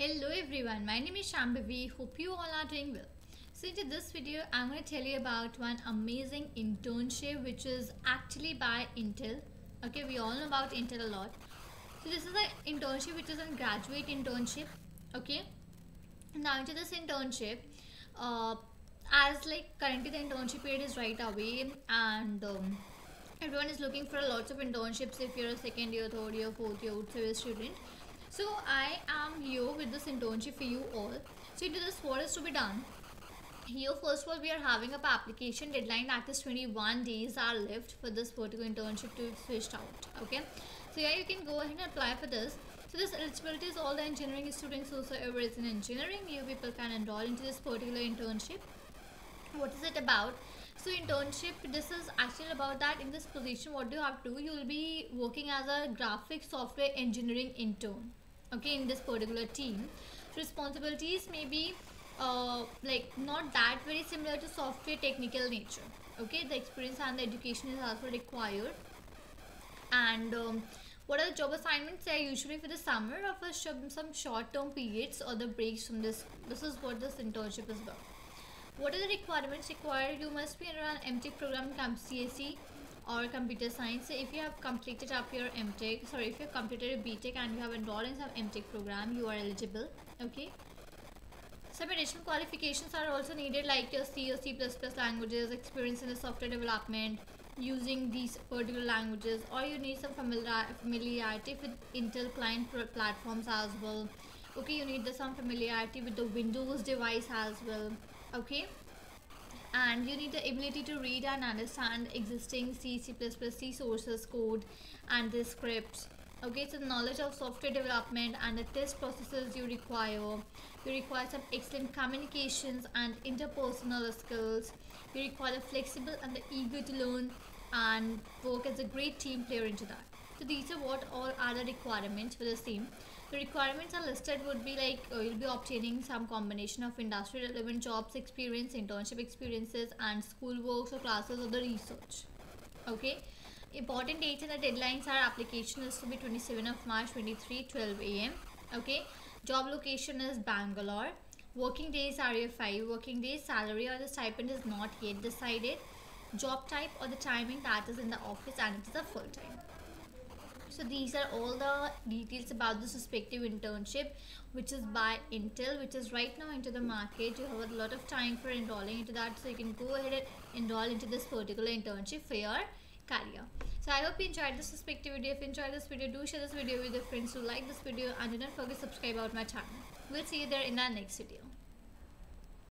Hello everyone, my name is Shambhavi. Hope you all are doing well. So in this video, I'm going to tell you about one amazing internship which is actually by Intel. Okay, we all know about Intel a lot. So this is an internship which is a graduate internship. Okay, now into this internship, uh, as like currently the internship period is right away and um, everyone is looking for lots of internships if you're a second year, third year, fourth year, civil student so I am here with this internship for you all. So into this what is to be done? Here first of all we are having a application deadline that is 21 days are left for this particular internship to be switched out. Okay. So yeah you can go ahead and apply for this. So this eligibility is all the engineering students whosoever is in engineering. You people can enroll into this particular internship. What is it about? So internship, this is actually about that. In this position what do you have to do? You will be working as a graphic software engineering intern okay in this particular team. Responsibilities may be uh, like not that very similar to software technical nature okay? The experience and the education is also required. And um, what are the job assignments? They are usually for the summer or for some short-term periods or the breaks from this. This is what this internship is about what are the requirements required? You must be in an mtech program in CSE or computer science. If you have completed up your mtech sorry if you have completed a btech and you have enrolled in some mtech program you are eligible okay? Some additional qualifications are also needed like your c or c++ languages experience in the software development using these particular languages or you need some familiarity with intel client platforms as well. Okay you need the, some familiarity with the windows device as well okay and you need the ability to read and understand existing C, C++, C sources code and the scripts. Okay, so the knowledge of software development and the test processes you require. You require some excellent communications and interpersonal skills. You require the flexible and the eager to learn and work as a great team player into that. So these are what all are the requirements for the same the requirements are listed would be like uh, you'll be obtaining some combination of industry relevant jobs experience internship experiences and school works or classes or the research. Okay? Important dates and the deadlines are application is to be 27 of march 23 12 am okay? Job location is bangalore. Working days are your 5 working days. Salary or the stipend is not yet decided. Job type or the timing that is in the office and it is a full time so these are all the details about this respective internship which is by Intel which is right now into the market. You have a lot of time for enrolling into that so you can go ahead and enroll into this particular internship for your career. So i hope you enjoyed this respective video. If you enjoyed this video do share this video with your friends who like this video. And do not forget to subscribe out my channel. We'll see you there in our next video